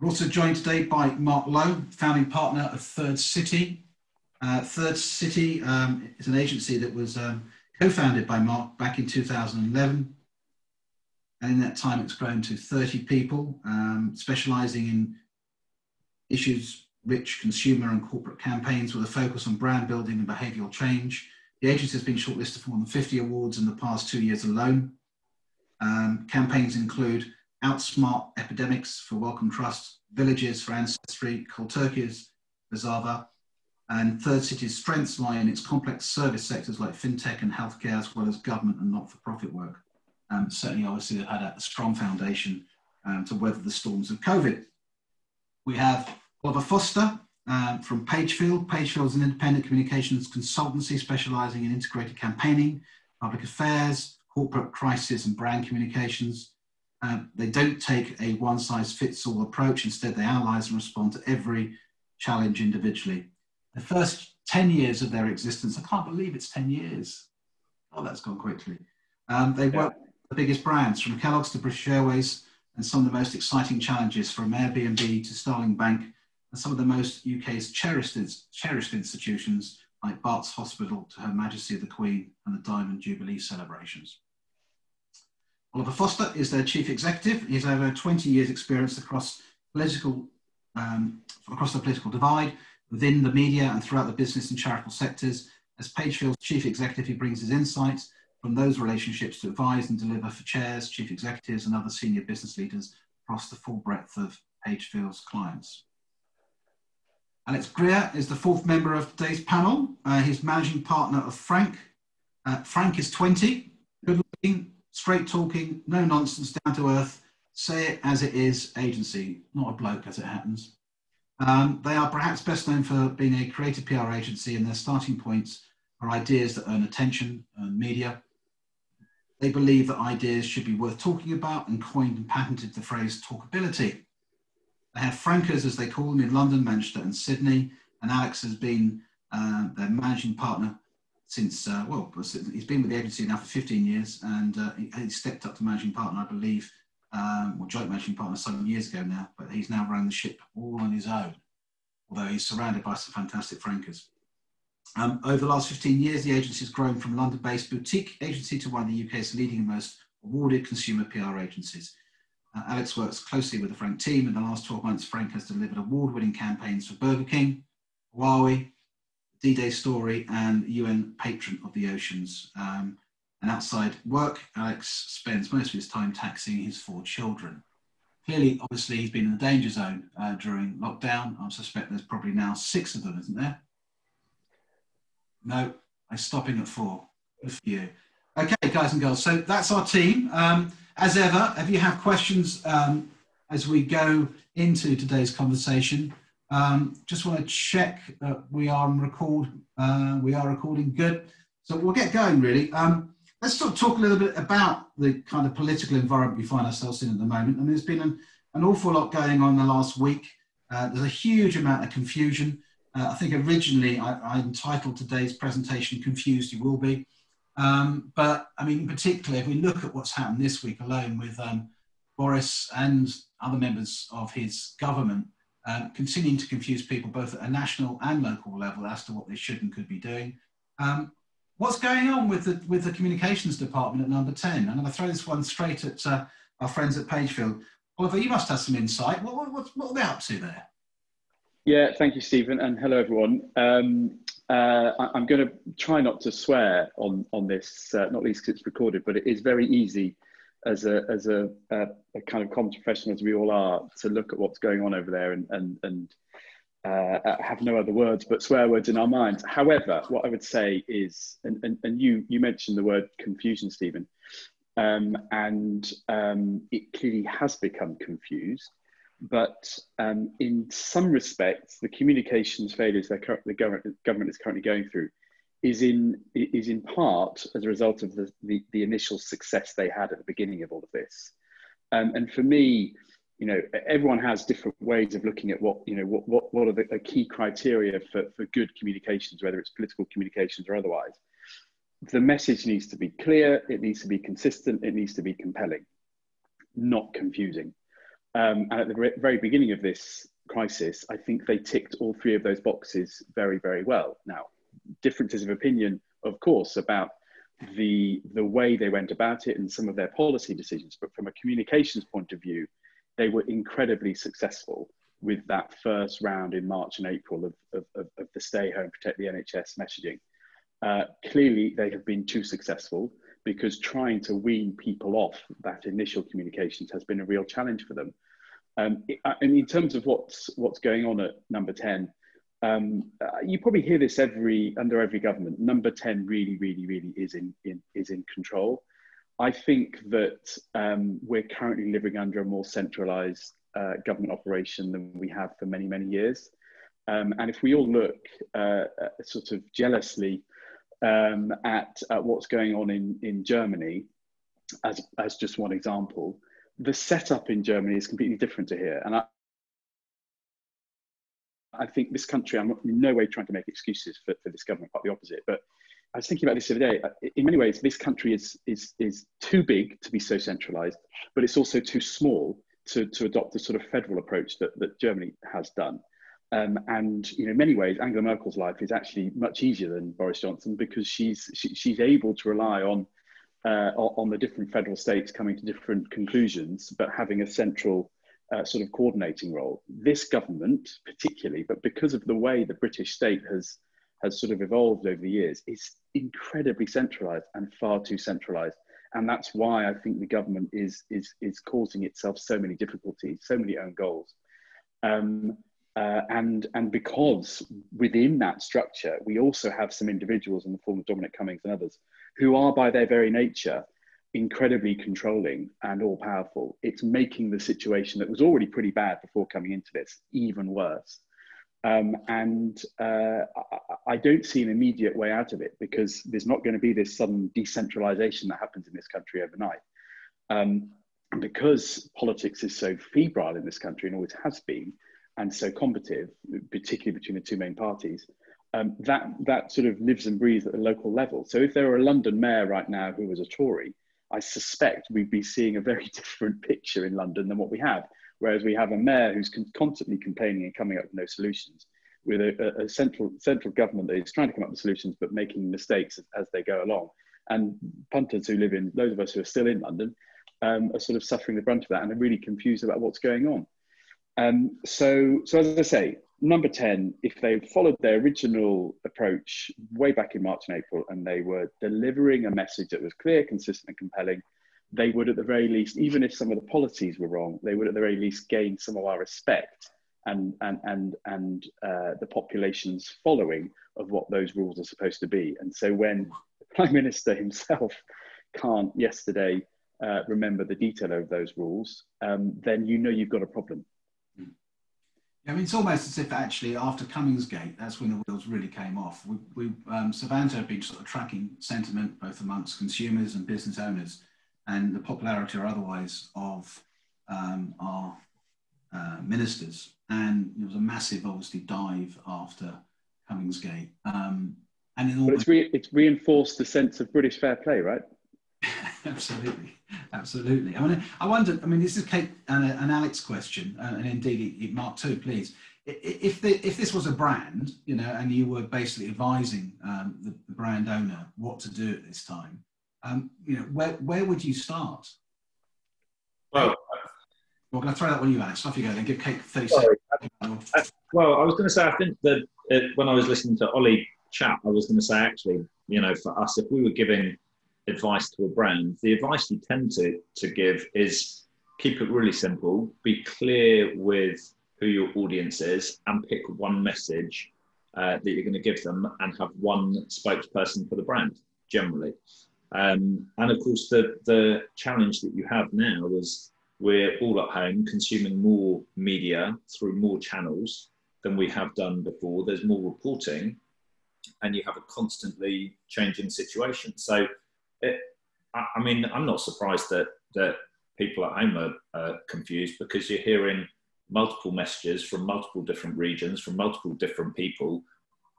We're also joined today by Mark Lowe, founding partner of Third City. Uh, Third City um, is an agency that was um, co-founded by Mark back in 2011. And in that time, it's grown to 30 people, um, specializing in issues rich consumer and corporate campaigns with a focus on brand building and behavioral change. The agency has been shortlisted for more than 50 awards in the past two years alone. Um, campaigns include Outsmart Epidemics for Wellcome Trust, Villages for Ancestry, Cold Turkeys for Zava, and Third City's strengths lie in its complex service sectors like fintech and healthcare, as well as government and not-for-profit work. Um, certainly, obviously, they've had a strong foundation um, to weather the storms of COVID. We have Oliver Foster um, from Pagefield. Pagefield is an independent communications consultancy specializing in integrated campaigning, public affairs, corporate crisis, and brand communications. Um, they don't take a one size fits all approach. Instead, they analyze and respond to every challenge individually. The first 10 years of their existence, I can't believe it's 10 years. Oh, that's gone quickly. Um, they yeah. work with the biggest brands from Kellogg's to British Airways and some of the most exciting challenges from Airbnb to Starling Bank and some of the most UK's cherished, cherished institutions like Barts Hospital to Her Majesty the Queen and the Diamond Jubilee celebrations. Oliver Foster is their chief executive. He has over 20 years experience across political, um, across the political divide, within the media and throughout the business and charitable sectors. As Pagefield's chief executive, he brings his insights from those relationships to advise and deliver for chairs, chief executives, and other senior business leaders across the full breadth of Pagefield's clients. Alex Grier is the fourth member of today's panel. Uh, he's managing partner of Frank. Uh, Frank is 20, good looking, straight talking, no nonsense, down to earth, say it as it is agency, not a bloke as it happens. Um, they are perhaps best known for being a creative PR agency and their starting points are ideas that earn attention and media. They believe that ideas should be worth talking about and coined and patented the phrase talkability. They have Frankers, as they call them, in London, Manchester, and Sydney. And Alex has been uh, their managing partner since, uh, well, he's been with the agency now for 15 years and uh, he, he, stepped up to managing partner, I believe, um, or joint managing partner some years ago now, but he's now running the ship all on his own, although he's surrounded by some fantastic Frankers. Um, over the last 15 years, the agency has grown from London-based boutique agency to one of the UK's leading and most awarded consumer PR agencies. Uh, Alex works closely with the Frank team. In the last 12 months, Frank has delivered award-winning campaigns for Burger King, Huawei, D-Day Story, and UN Patron of the Oceans. Um, and outside work, Alex spends most of his time taxiing his four children. Clearly, obviously, he's been in the danger zone uh, during lockdown. I suspect there's probably now six of them, isn't there? No, I'm stopping at four. Good for you. Okay, guys and girls. So that's our team. Um, as ever, if you have questions um, as we go into today's conversation, um, just want to check that we are on record. Uh, we are recording good. So we'll get going really. Um, let's sort of talk a little bit about the kind of political environment we find ourselves in at the moment. And there's been an, an awful lot going on the last week. Uh, there's a huge amount of confusion. Uh, I think originally I, I, entitled today's presentation Confused You Will Be. Um, but I mean, particularly if we look at what's happened this week alone with um, Boris and other members of his government, um, continuing to confuse people both at a national and local level as to what they should and could be doing. Um, what's going on with the, with the communications department at number 10? I'm going to throw this one straight at uh, our friends at Pagefield. Oliver, you must have some insight. What, what, what are they up to there? Yeah, thank you, Stephen, and hello, everyone. Um, uh, I, am going to try not to swear on on this, uh, not least because it's recorded, but it is very easy as a as a, a, a kind of comms professional as we all are to look at what's going on over there and and and uh, have no other words but swear words in our minds. However, what I would say is, and, and, and you you mentioned the word confusion, Stephen, um, and um, it clearly has become confused. But um, in some respects, the communications failures that the government, government is currently going through is in is in part as a result of the, the, the initial success they had at the beginning of all of this. Um, and for me, you know, everyone has different ways of looking at what you know what what, what are the, the key criteria for, for good communications, whether it's political communications or otherwise. The message needs to be clear, it needs to be consistent, it needs to be compelling, not confusing. Um, and at the very beginning of this crisis, I think they ticked all three of those boxes very, very well. Now, differences of opinion, of course, about the the way they went about it and some of their policy decisions, but from a communications point of view, they were incredibly successful with that first round in March and April of, of, of, of the stay home, protect the NHS messaging. Uh, clearly, they have been too successful because trying to wean people off that initial communications has been a real challenge for them. Um, and in terms of what's what's going on at number 10, um, you probably hear this every under every government. Number 10 really, really, really is in, in is in control. I think that um, we're currently living under a more centralized uh, government operation than we have for many, many years. Um, and if we all look uh, uh sort of jealously um, at, at, what's going on in, in Germany, as, as just one example, the setup in Germany is completely different to here. And I, I think this country, I'm in no way trying to make excuses for, for this government, quite the opposite. But I was thinking about this the other day. In many ways, this country is, is, is too big to be so centralized, but it's also too small to, to adopt the sort of federal approach that, that Germany has done. Um, and you know, in many ways, Angela Merkel's life is actually much easier than Boris Johnson because she's she, she's able to rely on uh, on the different federal states coming to different conclusions, but having a central uh, sort of coordinating role. This government, particularly, but because of the way the British state has has sort of evolved over the years, is incredibly centralised and far too centralised. And that's why I think the government is is is causing itself so many difficulties, so many own goals. Um, uh, and and because within that structure we also have some individuals in the form of Dominic Cummings and others who are by their very nature incredibly controlling and all powerful. It's making the situation that was already pretty bad before coming into this even worse. Um, and uh, I, don't see an immediate way out of it because there's not going to be this sudden decentralization that happens in this country overnight. Um, because politics is so febrile in this country and always has been, and so combative, particularly between the two main parties, um, that that sort of lives and breathes at the local level. So if there were a London mayor right now who was a Tory, I suspect we'd be seeing a very different picture in London than what we have. Whereas we have a mayor who's con- constantly complaining and coming up with no solutions, with a, a, central central government that is trying to come up with solutions but making mistakes as, as they go along. And punters who live in, those of us who are still in London, um, are sort of suffering the brunt of that and are really confused about what's going on. Um, so, so as I say, number 10, if they followed their original approach way back in March and April and they were delivering a message that was clear, consistent, and compelling, they would at the very least, even if some of the policies were wrong, they would at the very least gain some of our respect and, and, and, and uh, the population's following of what those rules are supposed to be. And so when the Prime Minister himself can't yesterday uh, remember the detail of those rules, um, then you know you've got a problem. I mean, it's almost as if actually after Cummingsgate, that's when the wheels really came off. We, we um, Savanta had been sort of tracking sentiment both amongst consumers and business owners, and the popularity or otherwise of um, our uh, ministers. And there was a massive, obviously, dive after Cummingsgate. Um, and it but it's, re- it's reinforced the sense of British fair play, right? absolutely, absolutely. I mean, I wonder. I mean, this is Kate and an Alex question, uh, and indeed Mark too. Please, if the, if this was a brand, you know, and you were basically advising um, the, the, brand owner what to do at this time, um, you know, where where would you start? Well, well, can I throw that one you, Alex? Off you go. Then give Kate thirty seconds. well, I was going to say, I think that it, when I was listening to Ollie chat, I was going to say actually, you know, for us, if we were giving advice to a brand, the advice you tend to, to give is keep it really simple, be clear with who your audience is, and pick one message uh, that you're going to give them and have one spokesperson for the brand generally. Um, and of course, the, the challenge that you have now is we're all at home consuming more media through more channels than we have done before. There's more reporting, and you have a constantly changing situation. So it, I, I, mean, I'm not surprised that that people at home are, confused because you're hearing multiple messages from multiple different regions, from multiple different people,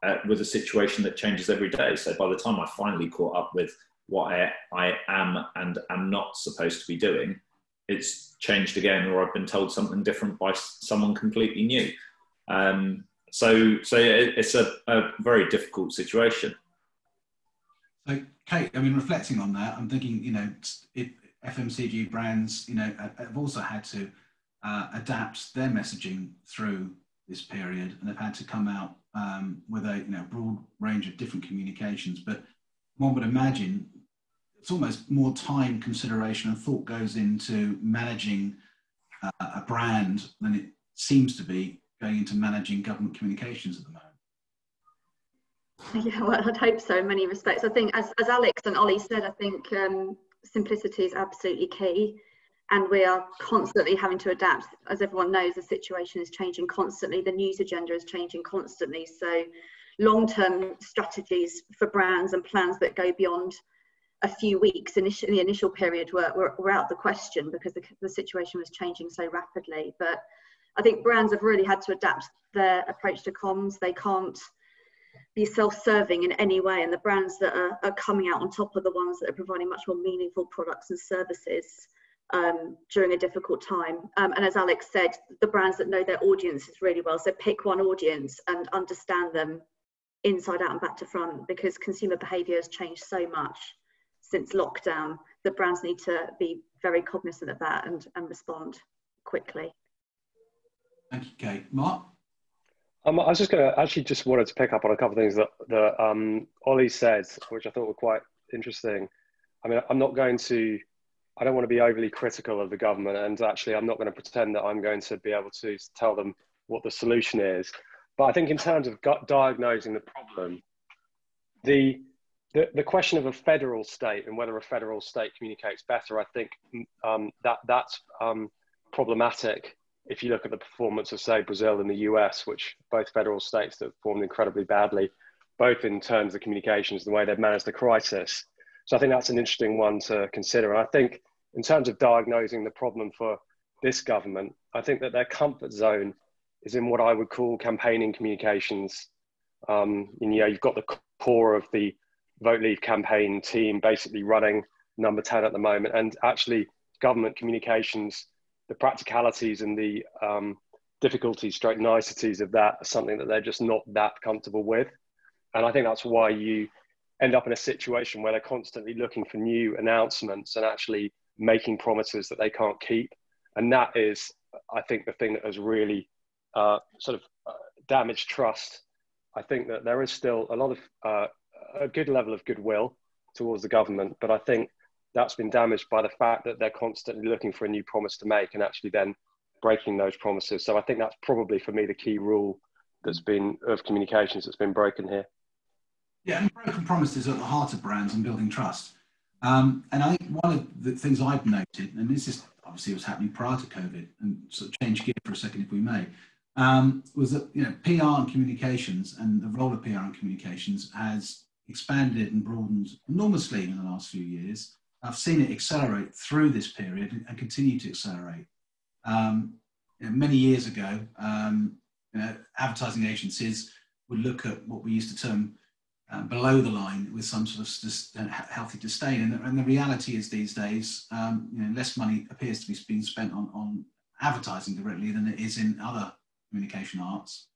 uh, with a situation that changes every day. So by the time I finally caught up with what I, I am and am not supposed to be doing, it's changed again, or I've been told something different by someone completely new. Um, so, so it's a, a very difficult situation. So, Kate, I mean, reflecting on that, I'm thinking, you know, it, FMCG brands, you know, have also had to uh, adapt their messaging through this period, and have had to come out um, with a you know broad range of different communications. But one would imagine it's almost more time consideration and thought goes into managing uh, a brand than it seems to be going into managing government communications at the moment. Yeah, well, I'd hope so in many respects. I think, as, as Alex and Ollie said, I think um, simplicity is absolutely key. And we are constantly having to adapt. As everyone knows, the situation is changing constantly, the news agenda is changing constantly. So, long term strategies for brands and plans that go beyond a few weeks in the initial period were, were, were out the question because the, the situation was changing so rapidly. But I think brands have really had to adapt their approach to comms. They can't be self-serving in any way and the brands that are, are, coming out on top are the ones that are providing much more meaningful products and services um, during a difficult time. Um, and as alex said the brands that know their audiences really well so pick one audience and understand them inside out and back to front because consumer behavior has changed so much since lockdown. That brands need to be very cognizant of that and, and respond quickly. Thank you kate. Mark um, I was just going to actually just wanted to pick up on a couple of things that, that um, Ollie said, which I thought were quite interesting. I mean, I'm not going to, I don't want to be overly critical of the government, and actually, I'm not going to pretend that I'm going to be able to tell them what the solution is. But I think, in terms of diagnosing the problem, the, the, the question of a federal state and whether a federal state communicates better, I think um, that that's um, problematic if you look at the performance of, say, Brazil and the US, which both federal states that performed incredibly badly, both in terms of communications, the way they've managed the crisis. So I think that's an interesting one to consider. And I think in terms of diagnosing the problem for this government, I think that their comfort zone is in what I would call campaigning communications. Um, and, you know, you've got the core of the Vote Leave campaign team basically running number 10 at the moment, and actually government communications the practicalities and the um, difficulties, straight niceties of that are something that they're just not that comfortable with. And I think that's why you end up in a situation where they're constantly looking for new announcements and actually making promises that they can't keep. And that is, I think, the thing that has really uh, sort of uh, damaged trust. I think that there is still a lot of uh, a good level of goodwill towards the government, but I think that's been damaged by the fact that they're constantly looking for a new promise to make and actually then breaking those promises. So I think that's probably for me the key rule that's been of communications that's been broken here. Yeah, and broken promises are at the heart of brands and building trust. Um, and I think one of the things I've noted, and this is obviously was happening prior to COVID, and sort of change gear for a second if we may, um, was that you know PR and communications and the role of PR and communications has expanded and broadened enormously in the last few years. I've seen it accelerate through this period and continue to accelerate. Um, you know, many years ago, um, you know, advertising agencies would look at what we used to term uh, below the line with some sort of uh, healthy disdain. And the, and the, reality is these days, um, you know, less money appears to be being spent on, on advertising directly than it is in other communication arts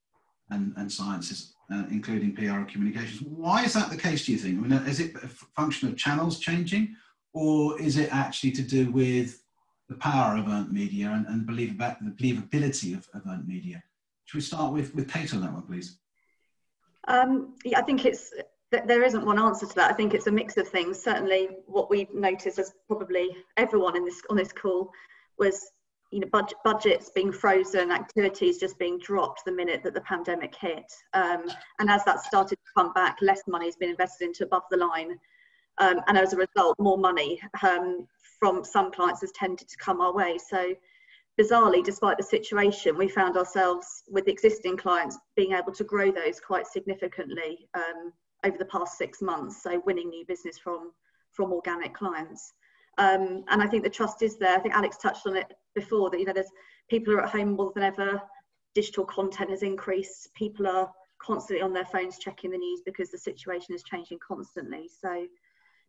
and, and sciences, uh, including PR and communications. Why is that the case, do you think? I mean, is it a function of channels changing? Or is it actually to do with the power of earned media and, and the believability of, of earned media? Should we start with, with Kate on that one, please? Um, yeah, I think it's there isn't one answer to that. I think it's a mix of things. Certainly, what we've noticed, as probably everyone in this on this call, was you know budget, budgets being frozen, activities just being dropped the minute that the pandemic hit. Um, and as that started to come back, less money has been invested into above the line um, and as a result, more money um, from some clients has tended to come our way. So, bizarrely, despite the situation, we found ourselves with existing clients being able to grow those quite significantly um, over the past six months. So, winning new business from from organic clients. Um, and I think the trust is there. I think Alex touched on it before that you know there's people are at home more than ever. Digital content has increased. People are constantly on their phones checking the news because the situation is changing constantly. So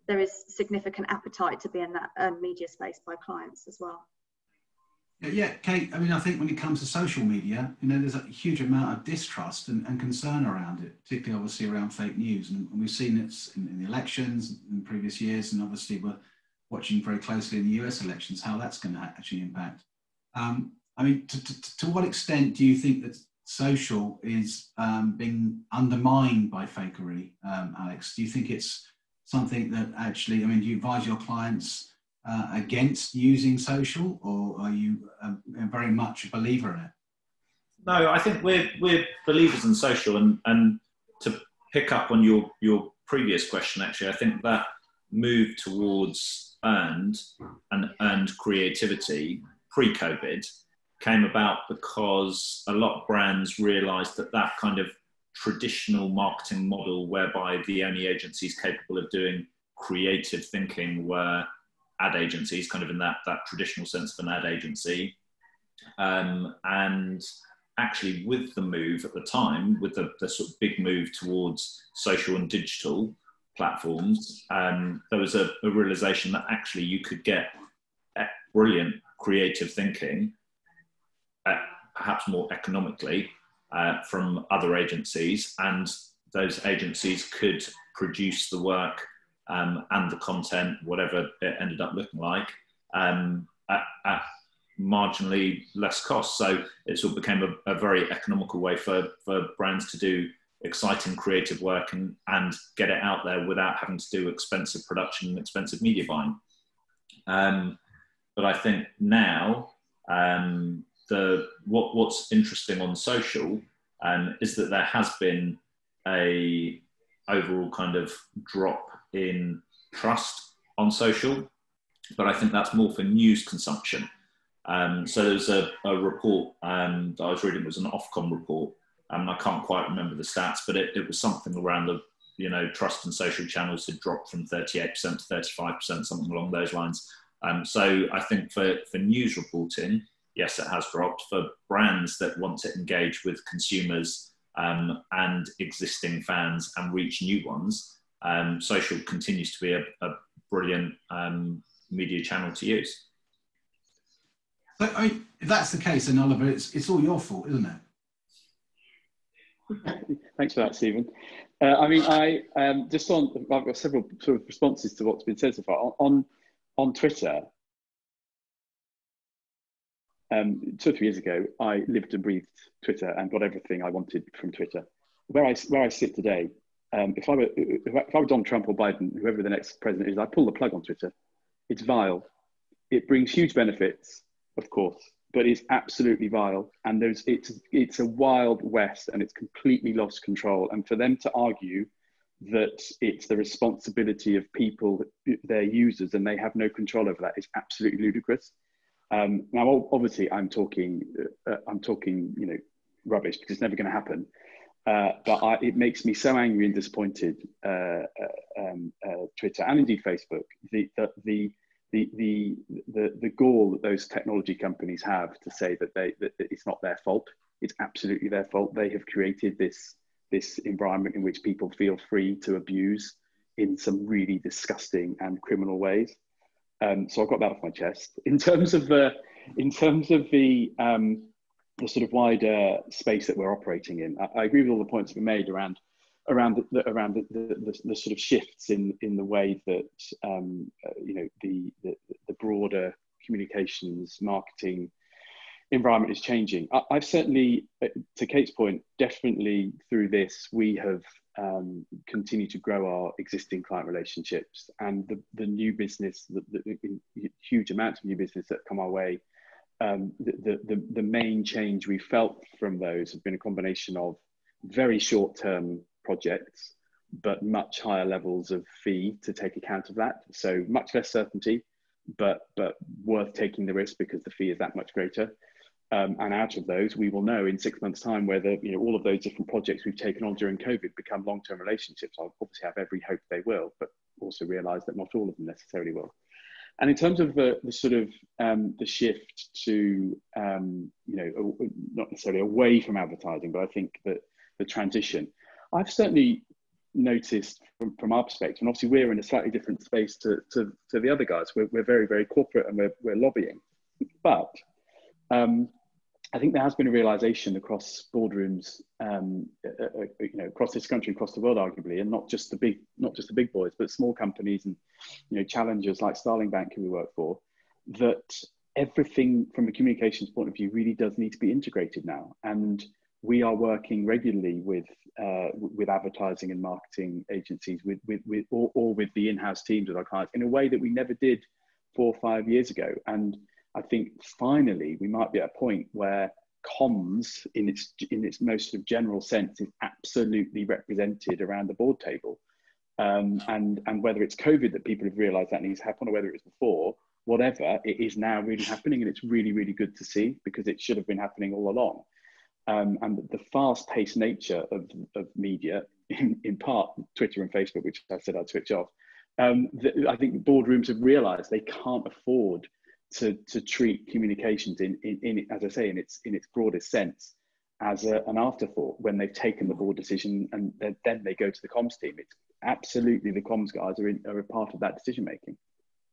there is significant appetite to be in that um, media space by clients as well. Yeah, Kate, I mean, I think when it comes to social media, you know, there's a huge amount of distrust and, and concern around it, particularly obviously around fake news. And, and we've seen it in, in, the elections in previous years, and obviously we're watching very closely in the US elections how that's going to actually impact. Um, I mean, to, to, to, what extent do you think that social is um, being undermined by fakery, um, Alex? Do you think it's something that actually, I mean, do you advise your clients uh, against using social, or are you uh, very much a believer in it? No, I think we're we're believers in social, and and to pick up on your your previous question, actually, I think that move towards earned and earned creativity pre-COVID came about because a lot of brands realised that that kind of traditional marketing model, whereby the only agencies capable of doing creative thinking were ad agencies, kind of in that, that traditional sense of an ad agency. Um, and actually, with the move at the time, with the, the sort of big move towards social and digital platforms, um, there was a, a realization that actually you could get brilliant creative thinking, uh, perhaps more economically, uh, from other agencies, and those agencies could produce the work um, and the content, whatever it ended up looking like, um, at, at, marginally less cost. So it sort of became a, a, very economical way for, for brands to do exciting creative work and, and get it out there without having to do expensive production and expensive media buying. Um, but I think now um, the what, what's interesting on social um, is that there has been a overall kind of drop in trust on social, but I think that's more for news consumption. Um, so there's a, a report um, that I was reading, it was an Ofcom report, and I can't quite remember the stats, but it, it was something around the, you know, trust and social channels had dropped from 38% to 35%, something along those lines. Um, so I think for, for news reporting, yes, it has dropped. For brands that want to engage with consumers um, and existing fans and reach new ones, um, social continues to be a, a brilliant um, media channel to use. So, I if that's the case, then Oliver, it's, it's all your fault, isn't it? Thanks for that, Stephen. Uh, I mean, I um, just on. I've got several sort of responses to what's been said so far on on Twitter. Um, two or three years ago, I lived and breathed Twitter and got everything I wanted from Twitter. Where I where I sit today, um, if I were if I were Donald Trump or Biden, whoever the next president is, I'd pull the plug on Twitter. It's vile. It brings huge benefits, of course, but it's absolutely vile. And there's it's it's a wild west, and it's completely lost control. And for them to argue that it's the responsibility of people, their users, and they have no control over that is absolutely ludicrous. Um, now, obviously, I'm talking, uh, uh I'm talking, you know, rubbish because it's never going to happen. Uh, but I, it makes me so angry and disappointed, uh, uh, um, uh, Twitter and indeed Facebook, the, the, the, the, the, the, the gall that those technology companies have to say that, they, that it's not their fault. It's absolutely their fault. They have created this, this environment in which people feel free to abuse in some really disgusting and criminal ways. Um, so I've got that off my chest. In terms of the, in terms of the, um, the sort of wider space that we're operating in. I, I agree with all the points that were made around around the, the around the, the, the, sort of shifts in in the way that um, uh, you know the, the, the broader communications marketing environment is changing. I, have certainly, uh, to Kate's point, definitely through this we have um, continued to grow our existing client relationships and the, the new business, the, the huge amounts of new business that come our way um, the, the, the main change we felt from those have been a combination of very short term projects, but much higher levels of fee to take account of that. So much less certainty, but, but worth taking the risk because the fee is that much greater. Um, and out of those, we will know in six months' time whether you know all of those different projects we've taken on during COVID become long-term relationships. I obviously have every hope they will, but also realise that not all of them necessarily will. And in terms of the, the sort of um, the shift to, um, you know, not necessarily away from advertising, but I think that the transition, I've certainly noticed from, from our perspective, and obviously we're in a slightly different space to, to, to the other guys. We're, we're very, very corporate and we're, we're lobbying. But Um, I think there has been a realization across boardrooms, um, uh, uh, you know, across this country, across the world, arguably, and not just the big, not just the big boys, but small companies and you know challengers like Starling Bank, who we work for, that everything from a communications point of view really does need to be integrated now. And we are working regularly with uh, with advertising and marketing agencies, with with, with or, or with the in-house teams with our clients in a way that we never did four or five years ago. And I think finally we might be at a point where comms in its in its most sort of general sense is absolutely represented around the board table. Um, and and whether it's COVID that people have realised that needs to happen, or whether it's before, whatever, it is now really happening, and it's really really good to see because it should have been happening all along. Um, and the fast-paced nature of, of media, in, in part Twitter and Facebook, which I said I'd switch off, um, the, I think boardrooms have realised they can't afford to, to treat communications in, in, in, as I say, in its in its broadest sense, as a, an afterthought when they've taken the board decision and then, they go to the comms team. It's absolutely the comms guys are, in, are a part of that decision making.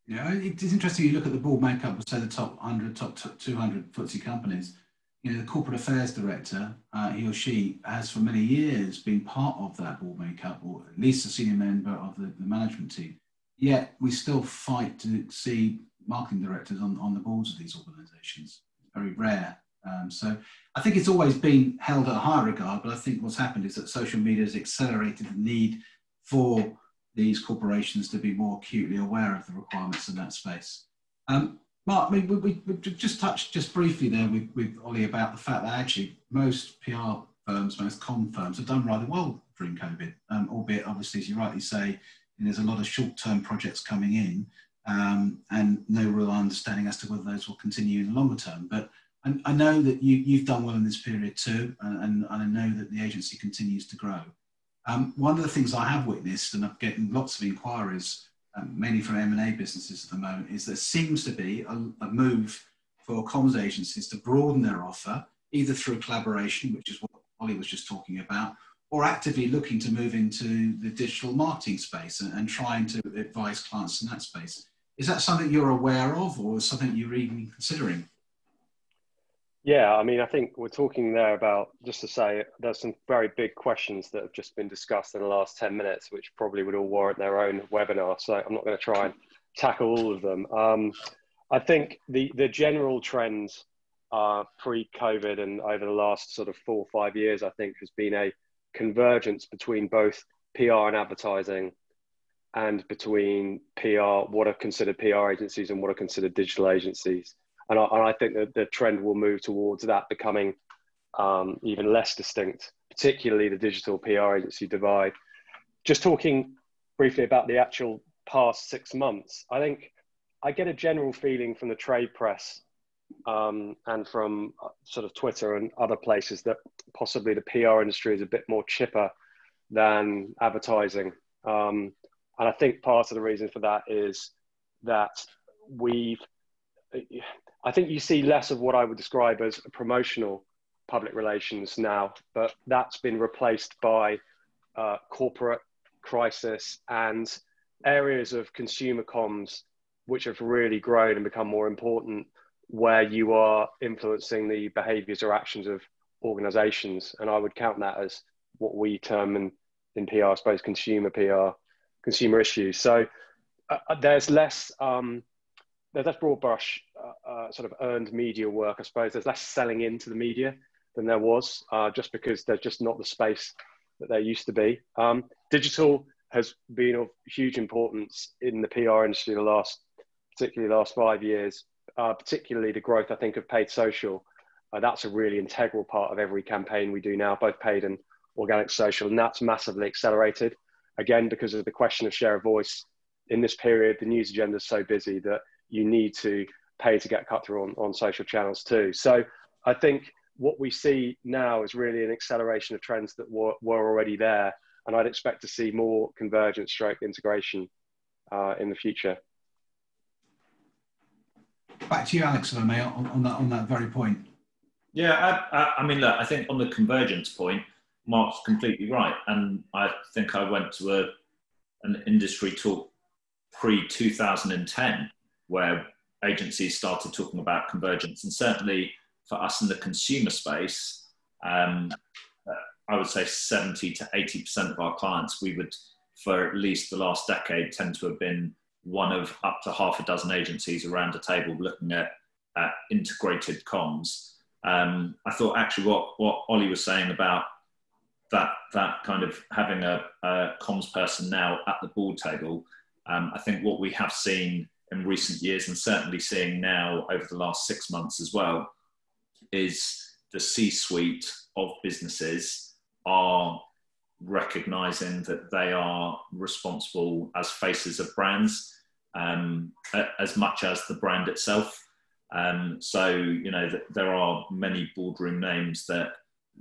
Yeah, it is interesting. You look at the board makeup of say the top 100, top 200 FTSE companies. You know, the corporate affairs director, uh, he or she has for many years been part of that board makeup, or at least a senior member of the, the management team. Yet we still fight to see marketing directors on, on the boards of these organisations. Very rare. Um, so I think it's always been held at a high regard, but I think what's happened is that social media has accelerated the need for these corporations to be more acutely aware of the requirements in that space. Um, Mark, we, we, we, just touched just briefly there with, with Ollie about the fact that actually most PR firms, most com firms have done rather well during COVID, um, albeit obviously, as you rightly say, there's a lot of short-term projects coming in um, and no real understanding as to whether those will continue in the longer term. But I, I know that you, have done well in this period too, and, and, I know that the agency continues to grow. Um, one of the things I have witnessed, and I'm getting lots of inquiries, um, mainly from M&A businesses at the moment, is there seems to be a, a move for comms agencies to broaden their offer, either through collaboration, which is what Ollie was just talking about, or actively looking to move into the digital marketing space and, and, trying to advise clients in that space. Is that something you're aware of or something you're even considering? Yeah, I mean, I think we're talking there about, just to say, there's some very big questions that have just been discussed in the last 10 minutes, which probably would all warrant their own webinar. So I'm not going to try and tackle all of them. Um, I think the, the general trends uh, pre COVID and over the last sort of four or five years, I think, has been a convergence between both PR and advertising and between PR, what are considered PR agencies and what are considered digital agencies. And I, and I think that the trend will move towards that becoming um, even less distinct, particularly the digital PR agency divide. Just talking briefly about the actual past six months, I think I get a general feeling from the trade press um, and from uh, sort of Twitter and other places that possibly the PR industry is a bit more chipper than advertising. Um, and I think part of the reason for that is that we've, I think you see less of what I would describe as promotional public relations now, but that's been replaced by uh, corporate crisis and areas of consumer comms which have really grown and become more important where you are influencing the behaviors or actions of organizations. And I would count that as what we term in, in PR, I suppose, consumer PR consumer issues. So uh, uh, there's less um, there's less broad brush uh, uh, sort of earned media work, I suppose. There's less selling into the media than there was, uh, just because there's just not the space that there used to be. Um, digital has been of huge importance in the PR industry the last, particularly the last five years. Uh, particularly the growth, I think, of paid social. that's a really integral part of every campaign we do now, both paid and organic social, and that's massively accelerated again, because of the question of share of voice in this period, the news agenda is so busy that you need to pay to get cut through on, on social channels too. So I think what we see now is really an acceleration of trends that were, were already there. And I'd expect to see more convergence stroke integration uh, in the future. Back to you, Alex, if I may, on, on, that, on that very point. Yeah, I, I, I mean, look, I think on the convergence point, Mark's completely right. And I think I went to a, an industry talk pre 2010 where agencies started talking about convergence. And certainly for us in the consumer space, um, I would say 70 to 80% of our clients, we would, for at least the last decade, tend to have been one of up to half a dozen agencies around a table looking at, at integrated comms. Um, I thought actually what, what Ollie was saying about that, that kind of having a, a comms person now at the board table, um, I think what we have seen in recent years and certainly seeing now over the last six months as well is the C suite of businesses are recognizing that they are responsible as faces of brands um, as much as the brand itself. Um, so, you know, th- there are many boardroom names that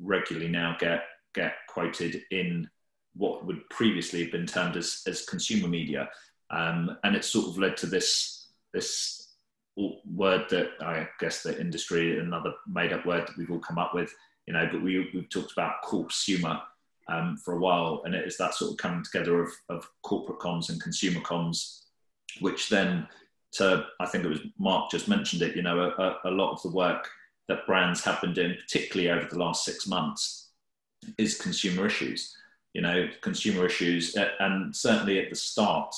regularly now get, get quoted in what would previously have been termed as, as consumer media. Um, and it sort of led to this, this word that I guess the industry, another made up word that we've all come up with, you know, but we, we've talked about consumer um, for a while, and it is that sort of coming together of, of corporate comms and consumer comms, which then, to I think it was Mark just mentioned it, you know, a, a lot of the work that brands have been doing, particularly over the last six months, is consumer issues. You know, consumer issues, and certainly at the start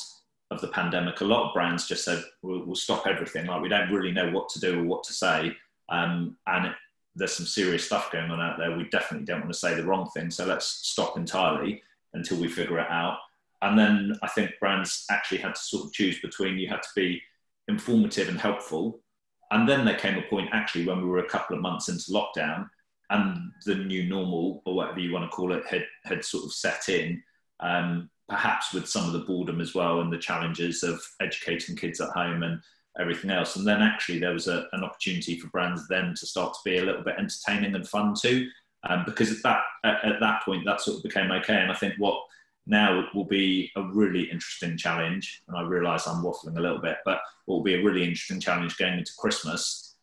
of the pandemic, a lot of brands just said, "We'll, we'll stop everything. Like we don't really know what to do or what to say." Um, and it, there's some serious stuff going on out there. We definitely don't want to say the wrong thing, so let's stop entirely until we figure it out. And then I think brands actually had to sort of choose between you had to be informative and helpful. And then there came a point actually when we were a couple of months into lockdown and the new normal or whatever you want to call it had, had sort of set in, um, perhaps with some of the boredom as well and the challenges of educating kids at home and everything else. And then actually there was a, an opportunity for brands then to start to be a little bit entertaining and fun too. Um, because at that, at, at, that point, that sort of became okay. And I think what now will be a really interesting challenge, and I realise I'm waffling a little bit, but what will be a really interesting challenge going into Christmas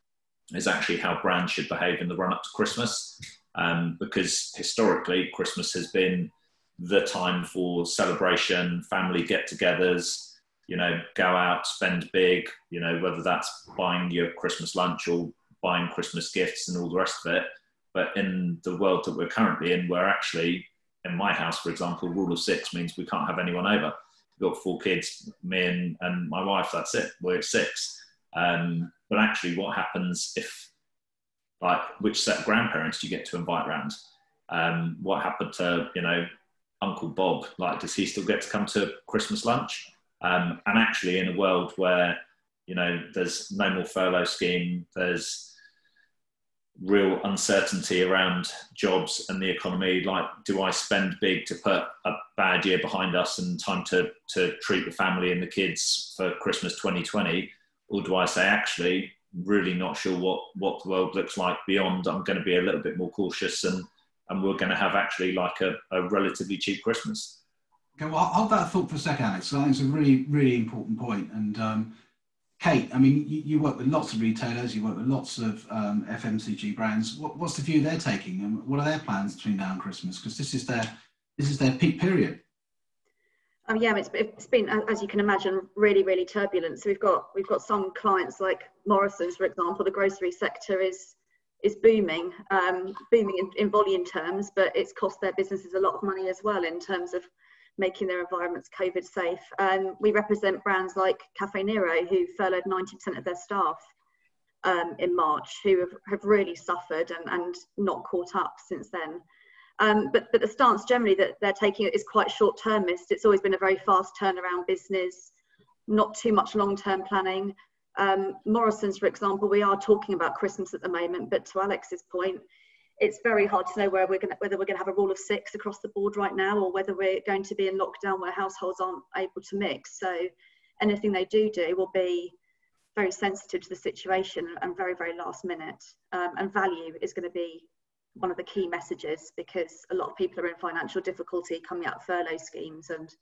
is actually how brands should behave in the run up to Christmas. Um, because historically, Christmas has been the time for celebration, family get togethers, you know, go out, spend big, you know, whether that's buying your Christmas lunch or buying Christmas gifts and all the rest of it. But in the world that we're currently in, where actually, in my house, for example, rule of six means we can't have anyone over. We've got four kids, me and, and my wife, that's it. We're at six. Um, but actually, what happens if, like, which set of grandparents do you get to invite around? Um, what happened to, you know, Uncle Bob? Like, does he still get to come to Christmas lunch? Um, and actually, in a world where you know there's no more furlough scheme, there's real uncertainty around jobs and the economy. Like, do I spend big to put a bad year behind us and time to to treat the family and the kids for Christmas 2020, or do I say actually really not sure what what the world looks like beyond? I'm going to be a little bit more cautious and and we're going to have actually like a, a relatively cheap Christmas. Okay, well, I'll hold that thought for a second, Alex. I think it's a really, really important point. And um, Kate, I mean, you, you, work with lots of retailers, you work with lots of um, FMCG brands. What, what's the view they're taking, and what are their plans between now and Christmas? Because this is their this is their peak period. Oh yeah, it's, it's been, as you can imagine, really, really turbulent. So we've got we've got some clients like Morrison's, for example. The grocery sector is is booming, um, booming in, in volume terms, but it's cost their businesses a lot of money as well in terms of making their environments COVID safe. Um, we represent brands like Caffè Nero, who furloughed 90% of their staff um, in March, who have, have really suffered and, and not caught up since then. Um, but, but the stance generally that they're taking is quite short termist. It's always been a very fast turnaround business, not too much long term planning. Um, Morrison's, for example, we are talking about Christmas at the moment, but to Alex's point, it's very hard to know where we're to, whether we're going to have a rule of six across the board right now or whether we're going to be in lockdown where households aren't able to mix. So anything they do do will be very sensitive to the situation and very, very last minute. Um, and value is going to be one of the key messages because a lot of people are in financial difficulty coming out of furlough schemes and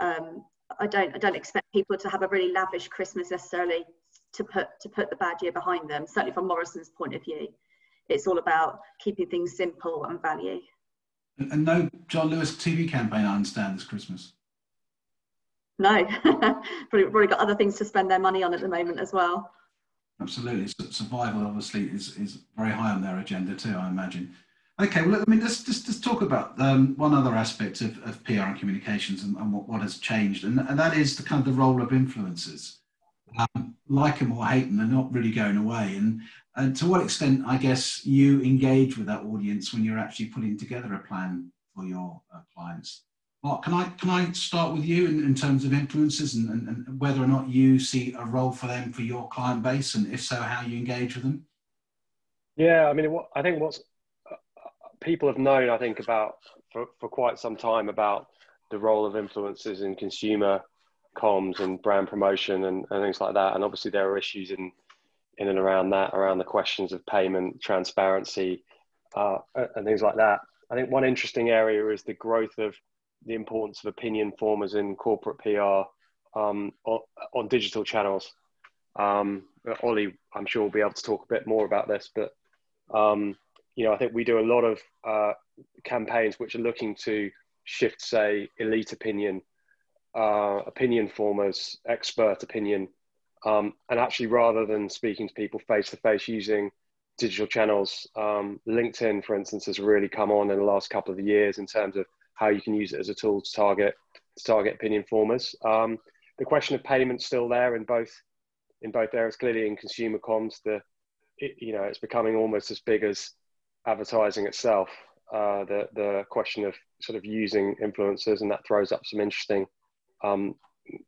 um, I don't I don't expect people to have a really lavish Christmas necessarily to put to put the bad year behind them. Certainly from Morrison's point of view, it's all about keeping things simple and value. And, and no John Lewis TV campaign, I understand, this Christmas. No, probably, probably got other things to spend their money on at the moment as well. Absolutely. Survival obviously is, is very high on their agenda too, I imagine. Okay, well, I mean, let's just, just talk about um, one other aspect of, of PR and communications and, and what, what has changed, and, and that is the kind of the role of influencers. Um, like them or hate them, they're not really going away. And, and to what extent, I guess, you engage with that audience when you're actually putting together a plan for your uh, clients? Mark, can I can I start with you in, in terms of influences and, and, and, whether or not you see a role for them for your client base, and if so, how you engage with them? Yeah, I mean, what, I think what's uh, people have known, I think, about for, for quite some time about the role of influencers in consumer comms and brand promotion and, and things like that. And obviously, there are issues in in and around that, around the questions of payment, transparency, uh, and things like that. I think one interesting area is the growth of the importance of opinion formers in corporate PR um, on, on, digital channels. Um, Ollie, I'm sure will be able to talk a bit more about this, but um, you know, I think we do a lot of uh, campaigns which are looking to shift, say, elite opinion, uh, opinion formers, expert opinion, um, and actually rather than speaking to people face to face using digital channels, um, LinkedIn, for instance, has really come on in the last couple of years in terms of how you can use it as a tool to target to target opinion formers. Um, the question of payment's still there in both in both areas. Clearly, in consumer comms, the it, you know it's becoming almost as big as advertising itself. Uh, the the question of sort of using influencers and that throws up some interesting um,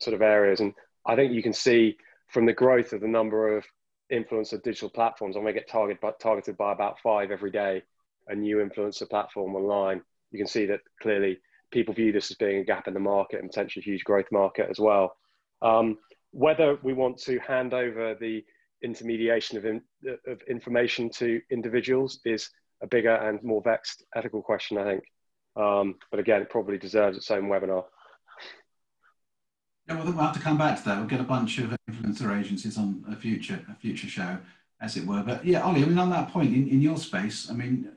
sort of areas. And I think you can see from the growth of the number of influencer digital platforms, I'm going to get targeted by, targeted by about five every day, a new influencer platform online you can see that clearly people view this as being a gap in the market and potentially a huge growth market as well. Um, whether we want to hand over the intermediation of, in, of information to individuals is a bigger and more vexed ethical question, I think. Um, but again, it probably deserves its own webinar. Yeah, well, we'll have to come back to that. We'll get a bunch of influencer agencies on a future a future show, as it were. But yeah, Ollie, I mean, on that point, in, in your space, I mean,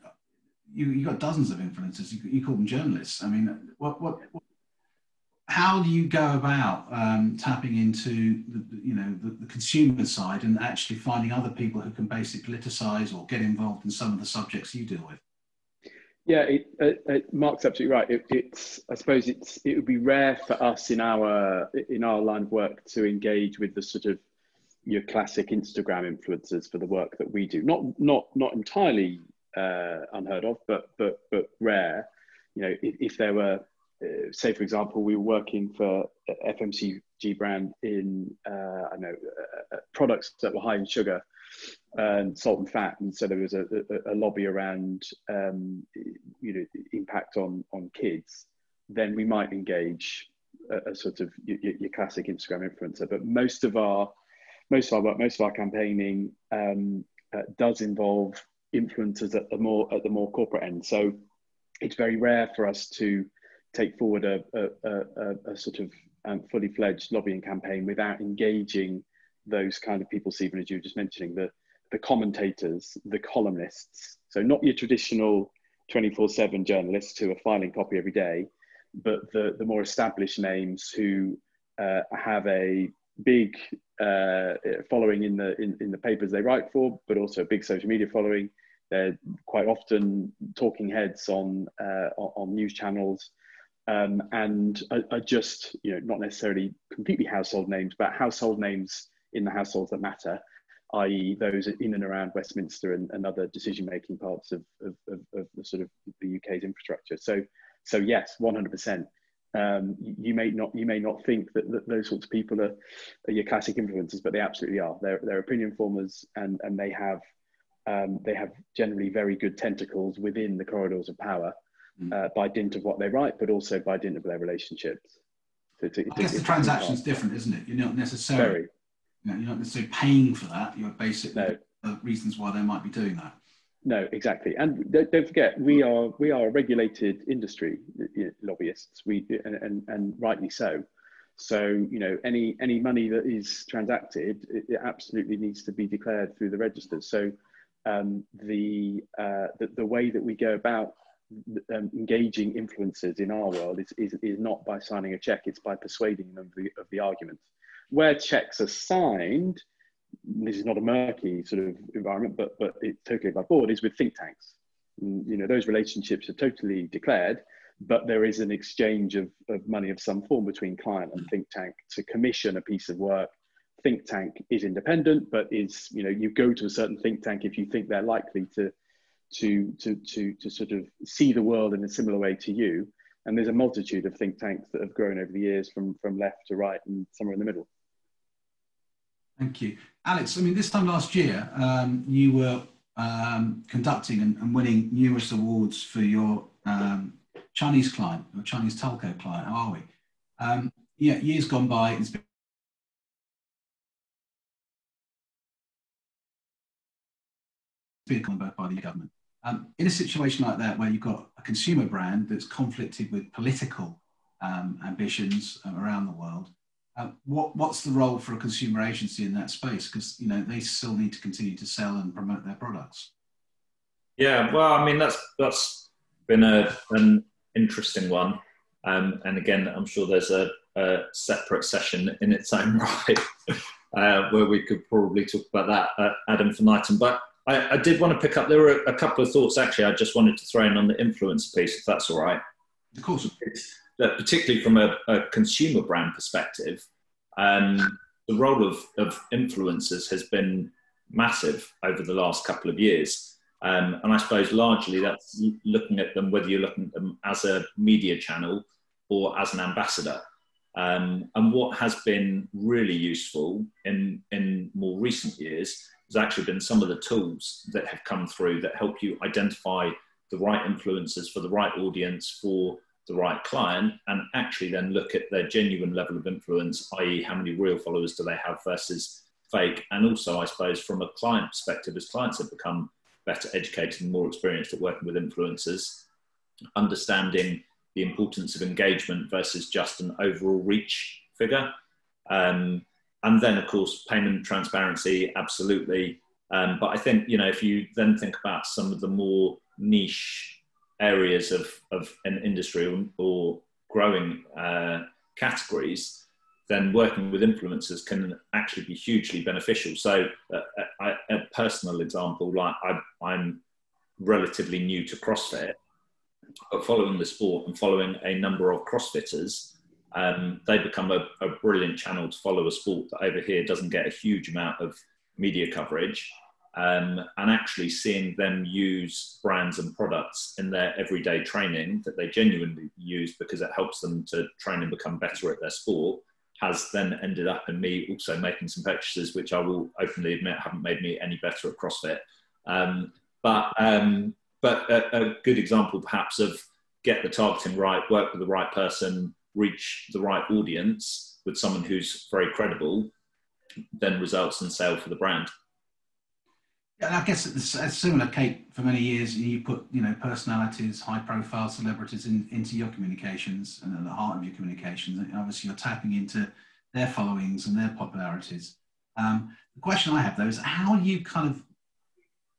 you you got dozens of influencers. You, you call them journalists. I mean, what what, what how do you go about um, tapping into the, you know the, the, consumer side and actually finding other people who can basically politicize or get involved in some of the subjects you deal with? Yeah, it, uh, uh, Mark's absolutely right. It, it's I suppose it's it would be rare for us in our in our line of work to engage with the sort of your classic Instagram influencers for the work that we do. Not not not entirely uh, unheard of, but but but rare. You know, if, if there were, uh, say for example, we were working for FMCG brand in uh, I know uh, uh, products that were high in sugar and salt and fat, and so there was a, a, a lobby around um, you know impact on on kids. Then we might engage a, a sort of your, your, classic Instagram influencer, but most of our most of our work, most of our campaigning um, uh, does involve influencers at the more at the more corporate end. So it's very rare for us to take forward a, a, a, a sort of um, fully fledged lobbying campaign without engaging those kind of people, Stephen, as you were just mentioning, the, the commentators, the columnists. So not your traditional 24-7 journalists who are filing copy every day, but the, the more established names who uh, have a big uh, following in the in, in the papers they write for, but also a big social media following, they're quite often talking heads on uh, on news channels, um, and are, are, just you know not necessarily completely household names, but household names in the households that matter, i.e., those in and around Westminster and, and other decision-making parts of, of, of, of, the sort of the UK's infrastructure. So, so yes, 100%. Um, you may not you may not think that, that those sorts of people are, are, your classic influencers, but they absolutely are. They're, they're opinion formers, and and they have um, they have generally very good tentacles within the corridors of power mm. uh, by dint of what they write, but also by dint of their relationships. So it's, it's, I guess the transaction is different, isn't it? You're not necessarily, you know, you're not necessarily paying for that. You're basically no. reasons why they might be doing that. No, exactly. And don't forget, we are we are a regulated industry, lobbyists. We and, and, and rightly so. So you know, any any money that is transacted, it, it absolutely needs to be declared through the registers. So um, the, uh, the, the way that we go about um, engaging influencers in our world is, is, is not by signing a check, it's by persuading them of the, of the argument. Where checks are signed, this is not a murky sort of environment, but but it's totally above board, is with think tanks. You know, those relationships are totally declared, but there is an exchange of, of money of some form between client and think tank to commission a piece of work. Think tank is independent, but is you know you go to a certain think tank if you think they're likely to to to to to sort of see the world in a similar way to you. And there's a multitude of think tanks that have grown over the years from from left to right and somewhere in the middle. Thank you. Alex, I mean, this time last year, um, you were um, conducting and, and, winning numerous awards for your um, Chinese client, your Chinese telco client. How are we? Um, yeah, years gone by, it's been been both by the government. Um, in a situation like that, where you've got a consumer brand that's conflicted with political um, ambitions around the world, uh, what, what's the role for a consumer agency in that space? Because you know they still need to continue to sell and promote their products. Yeah, well, I mean that's that's been a, an interesting one, um, and again, I'm sure there's a, a, separate session in its own right uh, where we could probably talk about that, uh, ad infinitum. But I, I, did want to pick up. There were a couple of thoughts actually. I just wanted to throw in on the influencer piece, if that's all right. Of course of course. that particularly from a, a consumer brand perspective, um, the role of, of influencers has been massive over the last couple of years. Um, and I suppose largely that's looking at them, whether you're looking at them as a media channel or as an ambassador. Um, and what has been really useful in, in more recent years has actually been some of the tools that have come through that help you identify the right influencers for the right audience for the right client and actually then look at their genuine level of influence, i.e., how many real followers do they have versus fake. And also, I suppose, from a client perspective, as clients have become better educated and more experienced at working with influencers, understanding the importance of engagement versus just an overall reach figure. Um, and then, of course, payment transparency, absolutely. Um, but I think, you know, if you then think about some of the more niche areas of, of an industry or, growing uh, categories, then working with influencers can actually be hugely beneficial. So, uh, I, a personal example, like I, I'm relatively new to CrossFit, but following the sport and following a number of CrossFitters, um, they become a, a, brilliant channel to follow a sport that over here doesn't get a huge amount of media coverage um, and actually seeing them use brands and products in their everyday training that they genuinely use because it helps them to train and become better at their sport has then ended up in me also making some purchases which I will openly admit haven't made me any better at CrossFit. Um, but um, but a, a, good example perhaps of get the targeting right, work with the right person, reach the right audience with someone who's very credible, then results in sale for the brand. Yeah, I guess it's a similar, Kate. For many years, you put you know personalities, high-profile celebrities in, into your communications and at the heart of your communications. And obviously, you're tapping into their followings and their popularities. Um, the question I have though is how you kind of,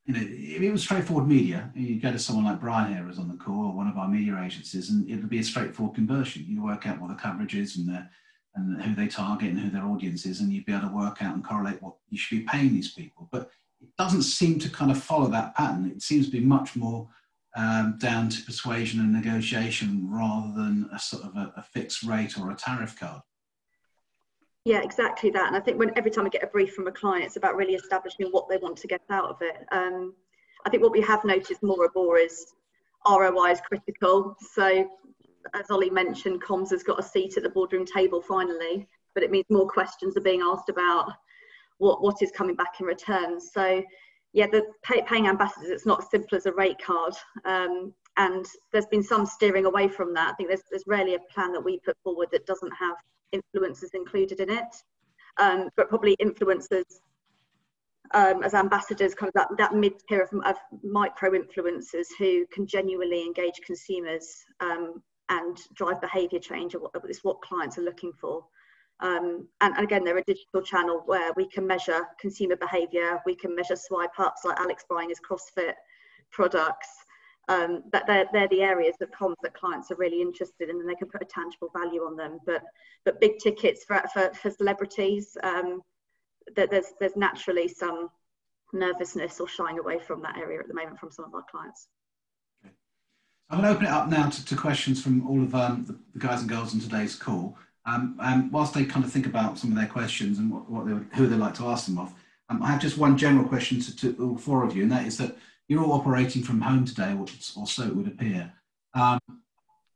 you know, if it was straightforward media, you go to someone like Brian here, who's on the call, or one of our media agencies, and it would be a straightforward conversion. You work out what the coverage is and the, and who they target and who their audience is, and you'd be able to work out and correlate what you should be paying these people. But it doesn't seem to kind of follow that pattern. It seems to be much more um, down to persuasion and negotiation rather than a sort of a, a, fixed rate or a tariff card. Yeah, exactly that. And I think when every time I get a brief from a client, it's about really establishing what they want to get out of it. Um, I think what we have noticed more and more is ROI is critical. So, as Ollie mentioned, comms has got a seat at the boardroom table finally, but it means more questions are being asked about what what is coming back in return. So yeah, the pay, paying ambassadors, it's not as simple as a rate card. Um, and there's been some steering away from that. I think there's, there's rarely a plan that we put forward that doesn't have influencers included in it. Um, but probably influencers um, as ambassadors, kind of that, that mid tier of, of, micro influencers who can genuinely engage consumers um, and drive behaviour change, is what clients are looking for. Um, and, and, again, they're a digital channel where we can measure consumer behaviour, we can measure swipe ups like Alex buying his CrossFit products. Um, but they're, they're the areas of comms that clients are really interested in and they can put a tangible value on them. But, but big tickets for, for, for celebrities, um, there's there's naturally some nervousness or shying away from that area at the moment from some of our clients. Okay. I'm going to open it up now to, to questions from all of um, the, the, guys and girls on today's call. Um, and whilst they kind of think about some of their questions and what, what they would, who they like to ask them of, um, I have just one general question to, to, all four of you, and that is that you're all operating from home today, or, so it would appear. Um,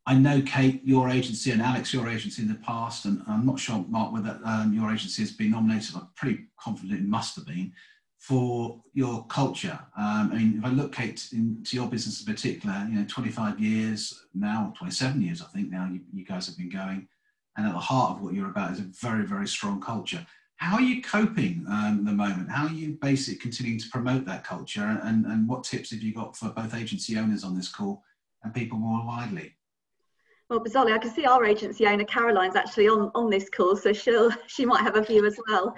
I know, Kate, your agency, and Alex, your agency in the past, and I'm not sure, Mark, whether um, your agency has been nominated. I'm pretty confident it must have been for your culture. Um, I mean, if I look, Kate, into your business in particular, you know, 25 years now, 27 years, I think now you, you guys have been going, and at the heart of what you're about is a very, very strong culture. How are you coping um, at the moment? How are you basically continuing to promote that culture? And, and what tips have you got for both agency owners on this call and people more widely? Well, bizarrely, I can see our agency owner Caroline's actually on, on this call, so she'll she might have a view as well.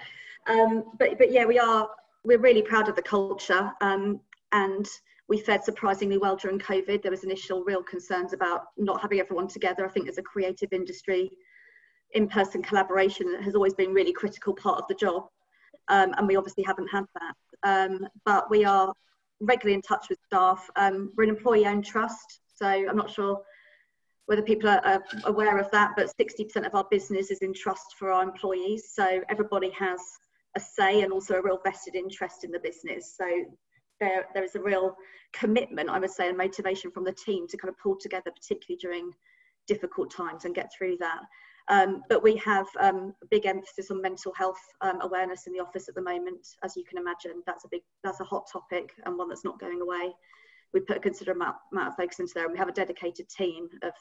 Um, but but yeah, we are we're really proud of the culture, um, and we fared surprisingly well during COVID. There was initial real concerns about not having everyone together. I think as a creative industry, in-person collaboration has always been really critical part of the job, um, and we obviously haven't had that. Um, but we are regularly in touch with staff. Um, we're an employee-owned trust, so I'm not sure whether people are, aware of that, but 60% of our business is in trust for our employees. So everybody has a say and also a real vested interest in the business. So there, there is a real commitment, I would say, and motivation from the team to kind of pull together, particularly during difficult times and get through that. Um, but we have um, a big emphasis on mental health um, awareness in the office at the moment. As you can imagine, that's a big, that's a hot topic and one that's not going away. We put a considerable amount, amount of focus into there and we have a dedicated team of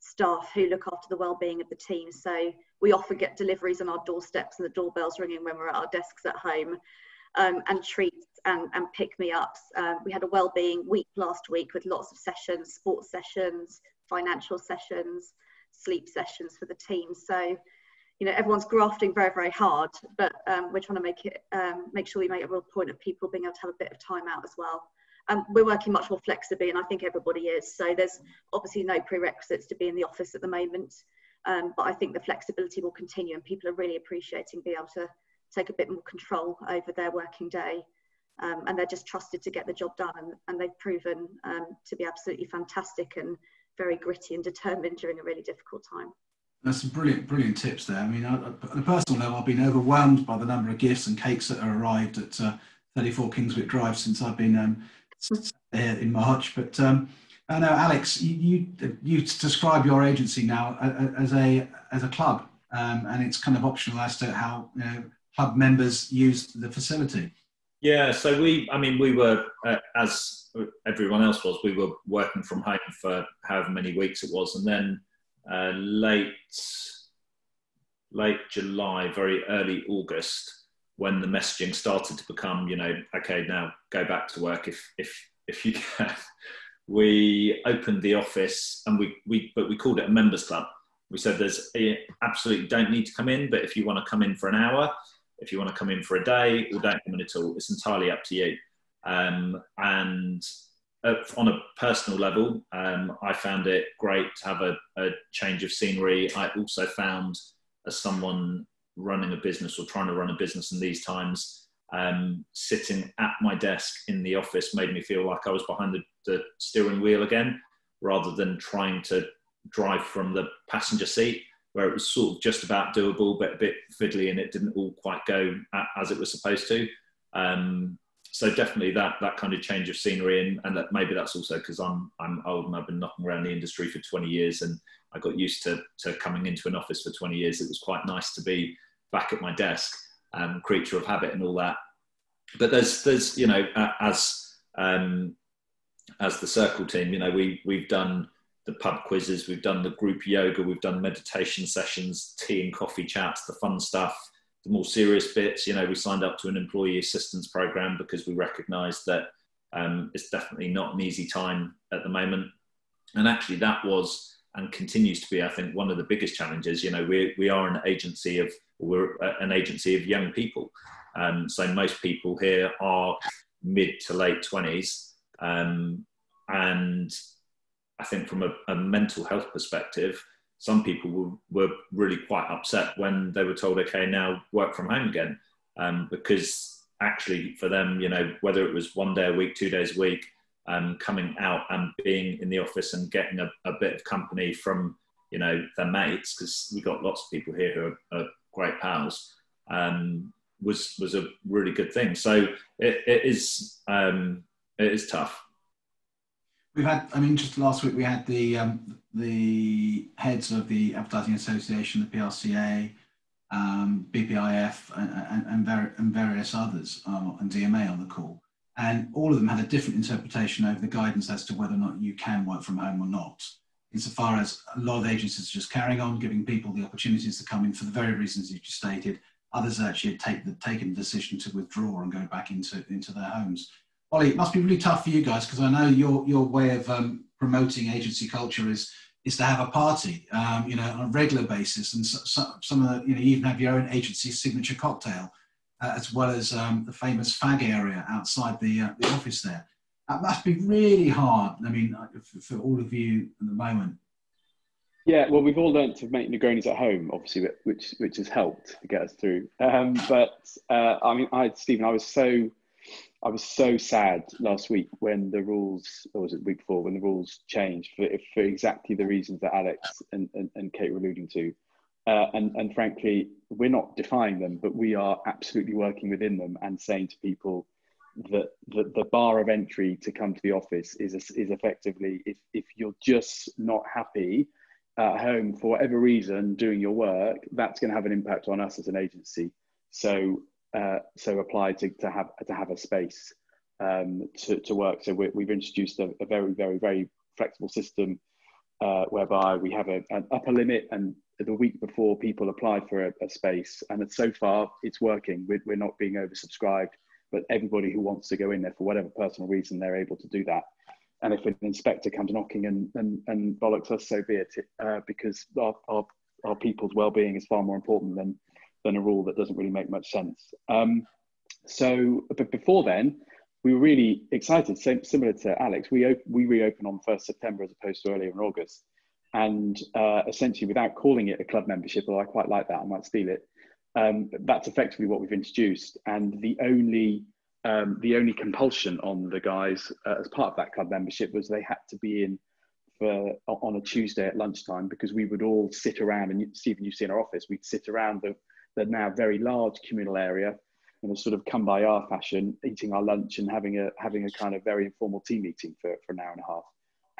staff who look after the well-being of the team. So we often get deliveries on our doorsteps and the doorbells ringing when we're at our desks at home um, and treats and, and pick-me-ups. Um, we had a well-being week last week with lots of sessions sports sessions financial sessions sleep sessions for the team so you know everyone's grafting very very hard but um, we're trying to make it um, make sure we make a real point of people being able to have a bit of time out as well um, we're working much more flexibly, and I think everybody is. So there's obviously no prerequisites to be in the office at the moment, um, but I think the flexibility will continue, and people are really appreciating being able to take a bit more control over their working day. Um, and they're just trusted to get the job done, and, and they've proven um, to be absolutely fantastic and very gritty and determined during a really difficult time. That's some brilliant, brilliant tips there. I mean, on a personal level, I've been overwhelmed by the number of gifts and cakes that have arrived at uh, 34 Kingswick Drive since I've been um, in March. But um, I know, Alex, you, you, you describe your agency now as a as a club, um, and it's kind of optional as to how you know, club members use the facility. Yeah, so we, I mean, we were uh, as everyone else was, we were working from home for however many weeks it was, and then uh, late late July, very early August, when the messaging started to become, you know, okay, now go back to work if if if you can. We opened the office and we we but we called it a members club. We said there's absolutely don't need to come in, but if you want to come in for an hour, if you want to come in for a day, or don't come in at all, it's entirely up to you. Um, and uh, on a personal level, um, I found it great to have a, a change of scenery. I also found, as someone running a business or trying to run a business in these times, um, sitting at my desk in the office made me feel like I was behind the, the, steering wheel again, rather than trying to drive from the passenger seat, where it was sort of just about doable, but a bit fiddly, and it didn't all quite go as it was supposed to. Um, so definitely that that kind of change of scenery, and, and that maybe that's also because I'm I'm old and I've been knocking around the industry for 20 years, and I got used to to coming into an office for 20 years. It was quite nice to be back at my desk, um, creature of habit and all that. But there's there's you know as um, as the Cirkle team, you know we we've done the pub quizzes, we've done the group yoga, we've done meditation sessions, tea and coffee chats, the fun stuff, the more serious bits. You know we signed up to an employee assistance program because we recognised that um, it's definitely not an easy time at the moment, and actually that was and continues to be, I think, one of the biggest challenges. You know, we we are an agency of we're an agency of young people, um, so most people here are mid to late twenties, um, and I think from a, a, mental health perspective, some people were, were really quite upset when they were told, okay, now work from home again. um, because actually for them, you know, whether it was one day a week, two days a week, um, coming out and being in the office and getting a, a bit of company from, you know, their mates, because we've got lots of people here who are, are great pals, um, was was a really good thing. So it, it is um, it is tough. We've had, I mean, just last week we had the um, the heads of the Advertising Association, the PRCA, um, BPIF, and, and, ver- and various others, uh, and DMA on the call. And all of them had a different interpretation over the guidance as to whether or not you can work from home or not. Insofar as a lot of agencies are just carrying on, giving people the opportunities to come in for the very reasons you just stated. Others actually take the, taken the decision to withdraw and go back into, into their homes. Ollie, it must be really tough for you guys because I know your, your way of um, promoting agency culture is is to have a party, um, you know, on a regular basis, and so, so, some of the, you know, you even have your own agency signature cocktail uh, as well as um, the famous fag area outside the, uh, the office there. That must be really hard, I mean, uh, for, for all of you at the moment. Yeah, well, we've all learned to make Negronis at home, obviously, which which has helped to get us through. Um, but uh, I mean, I, Stephen, I was so, I was so sad last week when the rules, or was it week four, when the rules changed for for exactly the reasons that Alex and, and, and Kate were alluding to. Uh, and, and frankly, we're not defying them, but we are absolutely working within them and saying to people that the, the bar of entry to come to the office is, is effectively if, if you're just not happy at home for whatever reason doing your work, that's going to have an impact on us as an agency. So, uh, so apply to, to, have, to have a space um, to, to work. So we have introduced a, a, very, very, very flexible system uh, whereby we have a, an upper limit and the week before people apply for a, a space. And so far it's working. We're, we're, not being oversubscribed, but everybody who wants to go in there for whatever personal reason, they're able to do that. And if an inspector comes knocking and, and, and bollocks us, so be it, uh, because our, our, our people's well-being is far more important than, than a rule that doesn't really make much sense. Um, so, but before then, we were really excited. Same, similar to Alex, we op- we reopen on first September as opposed to earlier in August, and uh, essentially without calling it a club membership, although I quite like that, I might steal it. Um, that's effectively what we've introduced, and the only um, the only compulsion on the guys uh, as part of that club membership was they had to be in for on a Tuesday at lunchtime because we would all sit around and Stephen, you see in our office, we'd sit around the, the now very large communal area and sort of come by our fashion, eating our lunch and having a having a kind of very informal team meeting for, for an hour and a half.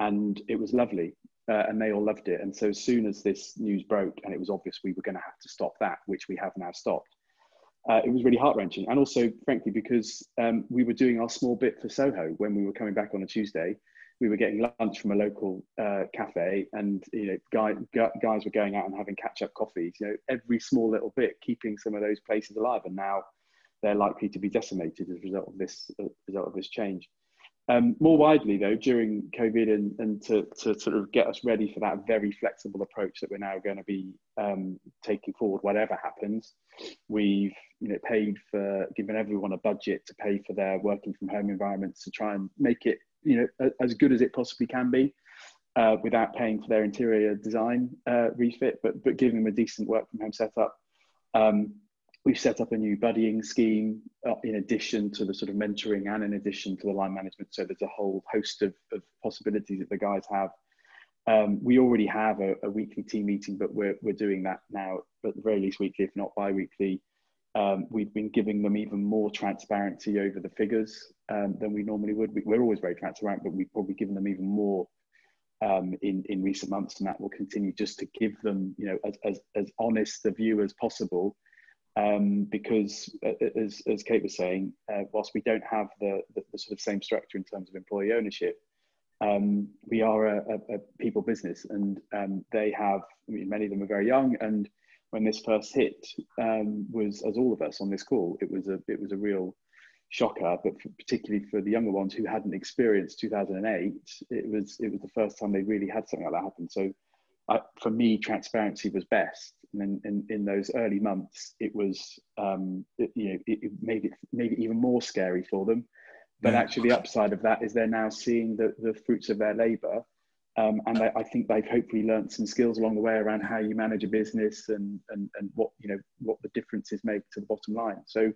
And it was lovely. Uh, and they all loved it. And so as soon as this news broke and it was obvious we were going to have to stop that, which we have now stopped, uh, it was really heart wrenching. And also, frankly, because um, we were doing our small bit for Soho when we were coming back on a Tuesday, we were getting lunch from a local uh, cafe, and you know, guy, guys were going out and having catch-up coffees. You know, every small little bit, keeping some of those places alive. And now they're likely to be decimated as a result of this uh, result of this change. Um, more widely, though, during COVID and, and to, to sort of get us ready for that very flexible approach that we're now going to be um, taking forward, whatever happens, we've you know paid for given everyone a budget to pay for their working from home environments to try and make it you know as good as it possibly can be. Uh, without paying for their interior design uh, refit, but but giving them a decent work from home setup. Um, We've set up a new buddying scheme uh, in addition to the sort of mentoring and in addition to the line management. So there's a whole host of, of possibilities that the guys have. Um, we already have a, a, weekly team meeting, but we're, we're doing that now at the very least weekly, if not bi-weekly. Um, we've been giving them even more transparency over the figures um, than we normally would. We, are always very transparent, but we've probably given them even more um, in, in recent months, and that will continue just to give them, you know, as, as, as honest a view as possible um, because uh, uh, as, as Kate was saying, uh, whilst we don't have the, the, the, sort of same structure in terms of employee ownership, um, we are a, a, a, people business and um, they have, I mean, many of them are very young and when this first hit um, was, as all of us on this call, it was a, it was a real shocker, but for, particularly for the younger ones who hadn't experienced 2008, it was, it was the first time they really had something like that happen. So uh, for me, transparency was best. And in, in, in those early months, it was, um, it, you know, it, it, made it made it even more scary for them. But yeah. actually, the upside of that is they're now seeing the, the fruits of their labour Um, and I, I, think they've hopefully learned some skills along the way around how you manage a business and, and, and what you know what the differences make to the bottom line. So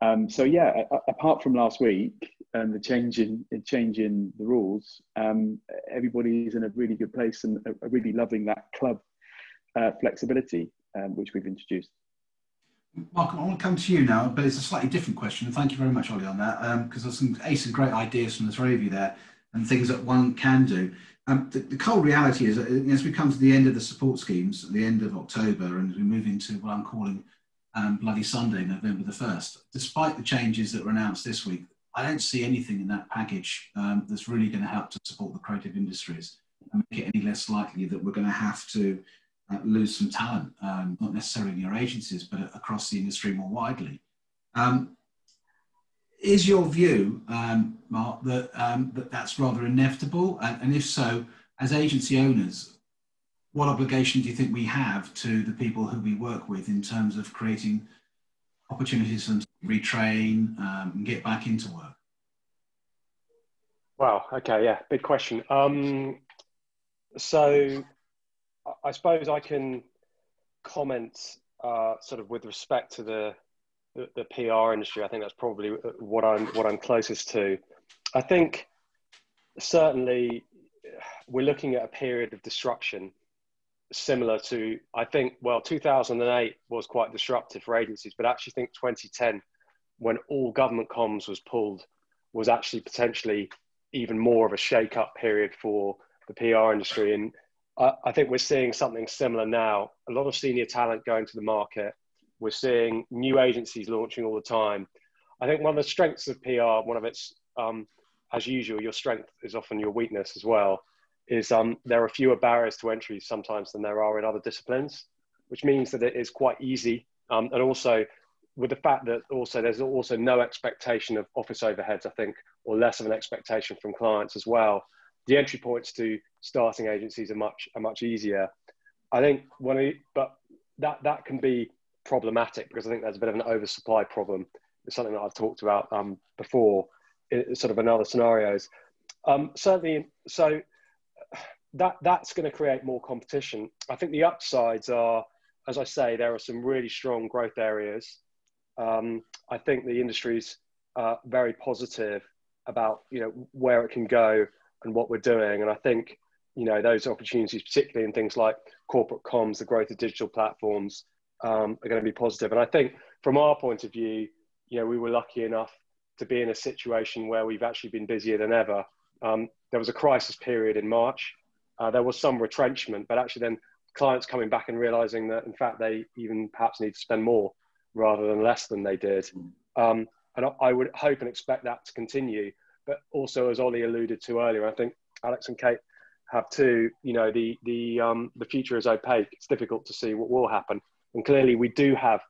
um, so yeah, a, apart from last week and the change in change in the rules, um, everybody's in a really good place and really loving that club uh, flexibility um, which we've introduced. Mark, I want to come to you now, but it's a slightly different question. Thank you very much, Ollie, on that, because um, there's some, a, some great ideas from the three of you there and things that one can do. Um, the, the, cold reality is that as we come to the end of the support schemes, at the end of October, and we move into what I'm calling um, Bloody Sunday, November the 1st, despite the changes that were announced this week, I don't see anything in that package um, that's really going to help to support the creative industries and make it any less likely that we're going to have to uh, lose some talent, um, not necessarily in your agencies, but across the industry more widely. Um, is your view, um, Mark, that, um, that that's rather inevitable? And, and, if so, as agency owners, what obligation do you think we have to the people who we work with in terms of creating opportunities for them to retrain um, and get back into work? Wow. Okay. Yeah. Big question. Um, so, I suppose I can comment uh, sort of with respect to the the, the PR industry. I think that's probably uh, what I'm what I'm closest to. I think certainly uh, we're looking at a period of disruption similar to I think well 2008 was quite disruptive for agencies, but I actually think 2010 when all government comms was pulled was actually potentially even more of a shake-up period for the PR industry. And I, I think we're seeing something similar now. A lot of senior talent going to the market, we're seeing new agencies launching all the time. I think one of the strengths of PR, one of its, um, as usual, your strength is often your weakness as well, is um, there are fewer barriers to entry sometimes than there are in other disciplines, which means that it is quite easy. Um, and also, with the fact that also there's also no expectation of office overheads, I think, or less of an expectation from clients as well. The entry points to starting agencies are much are much easier. I think when, but that that can be problematic because I think there's a bit of an oversupply problem. It's something that I've talked about um, before, in, sort of in other scenarios. Um, certainly, so that that's going to create more competition. I think the upsides are, as I say, there are some really strong growth areas. Um, I think the industry's uh, very positive about you know where it can go and what we're doing, and I think you know those opportunities, particularly in things like corporate comms, the growth of digital platforms, um, are going to be positive. And I think from our point of view, you know, we were lucky enough to be in a situation where we've actually been busier than ever. Um, there was a crisis period in March. Uh, there was some retrenchment, but actually then clients coming back and realizing that in fact they even perhaps need to spend more rather than less than they did. Um, and I would hope and expect that to continue. But also, as Ollie alluded to earlier, I think Alex and Kate have too. You know, the the um, the future is opaque. It's difficult to see what will happen. And clearly, we do have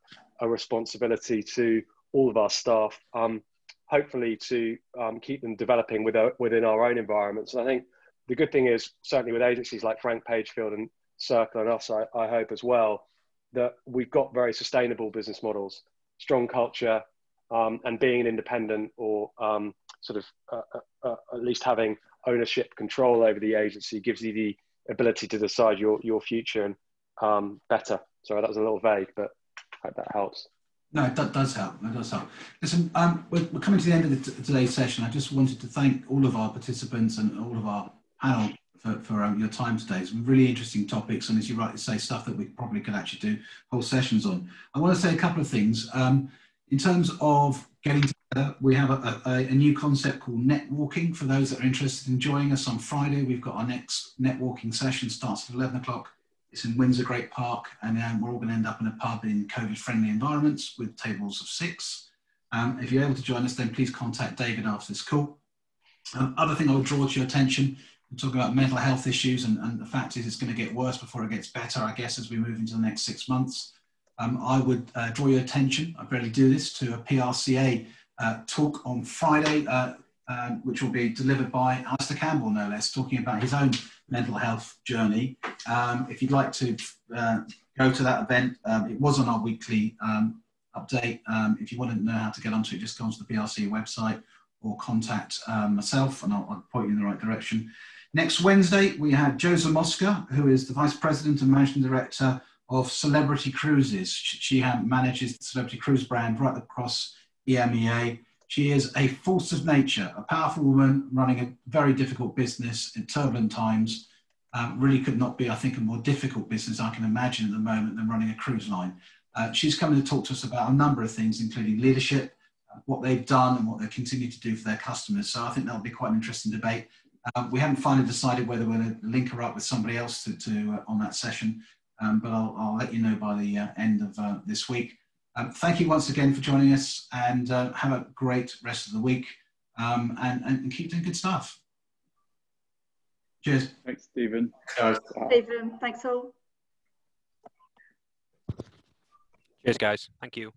a responsibility to all of our staff, um, hopefully, to um, keep them developing with our, within our own environments. And I think the good thing is, certainly with agencies like Frank Pagefield and Cirkle and us, I, I hope as well, that we've got very sustainable business models, strong culture, um, and being an independent or um, sort of uh, uh, uh, at least having ownership control over the agency gives you the ability to decide your, your future and um, better. Sorry, that was a little vague, but I hope that helps. No, that does help. That does help. Listen, um, we're, we're, coming to the end of the today's session. I just wanted to thank all of our participants and all of our panel for, for um, your time today. Some really interesting topics, and as you rightly say, stuff that we probably could actually do whole sessions on. I want to say a couple of things. Um, in terms of getting together, we have a, a, a, new concept called networking For those that are interested in joining us on Friday, we've got our next networking session starts at 11 o'clock it's in Windsor Great Park, and um, we're all going to end up in a pub in COVID-friendly environments with tables of six. Um, if you're able to join us, then please contact David after this call. Um, other thing I would draw to your attention, we talk about mental health issues, and, and, the fact is it's going to get worse before it gets better, I guess, as we move into the next six months. Um, I would uh, draw your attention, I barely do this, to a PRCA uh, talk on Friday, uh, um, which will be delivered by Alastair Campbell, no less, talking about his own mental health journey. Um, if you'd like to uh, go to that event, um, it was on our weekly um, update. Um, if you want to know how to get onto it, just go onto the BRC website or contact um, myself and I'll, I'll, point you in the right direction. Next Wednesday, we had Joe Mosca, who is the Vice President and Managing Director of Celebrity Cruises. She manages the Celebrity Cruise brand right across EMEA. She is a force of nature, a powerful woman running a very difficult business in turbulent times. Um, really could not be, I think, a more difficult business I can imagine at the moment than running a cruise line. Uh, she's coming to talk to us about a number of things, including leadership, uh, what they've done, and what they continue to do for their customers. So I think that'll be quite an interesting debate. Uh, we haven't finally decided whether we're going to link her up with somebody else to, to uh, on that session, um, but I'll, I'll, let you know by the uh, end of uh, this week. Um, thank you once again for joining us and uh, have a great rest of the week um, and, and, keep doing good stuff. Cheers. Thanks, Stephen. Stephen, thanks all. Cheers, guys. Thank you.